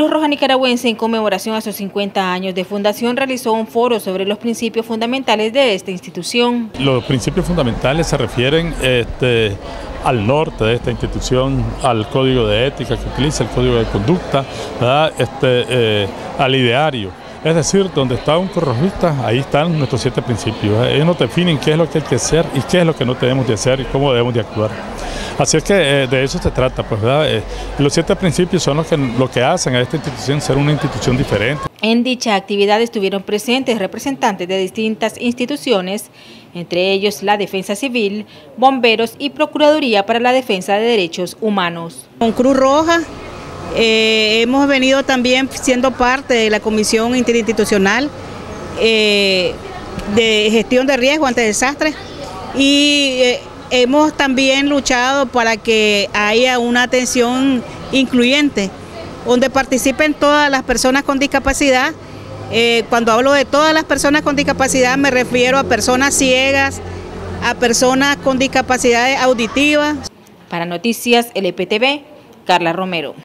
Cruz Roja Nicaragüense, en conmemoración a sus 50 años de fundación, realizó un foro sobre los principios fundamentales de esta institución. Los principios fundamentales se refieren este, al norte de esta institución, al código de ética que utiliza, el código de conducta, este, eh, al ideario. Es decir, donde está un corrojista, ahí están nuestros siete principios. Ellos nos definen qué es lo que hay que hacer y qué es lo que no debemos de hacer y cómo debemos de actuar. Así es que eh, de eso se trata, pues, ¿verdad? Eh, los siete principios son los que, lo que hacen a esta institución ser una institución diferente. En dicha actividad estuvieron presentes representantes de distintas instituciones, entre ellos la Defensa Civil, Bomberos y Procuraduría para la Defensa de Derechos Humanos. Con Cruz Roja eh, hemos venido también siendo parte de la Comisión Interinstitucional de Gestión de Riesgo ante Desastres y Hemos también luchado para que haya una atención incluyente, donde participen todas las personas con discapacidad. Eh, cuando hablo de todas las personas con discapacidad me refiero a personas ciegas, a personas con discapacidades auditivas. Para Noticias LPTV, Carla Romero.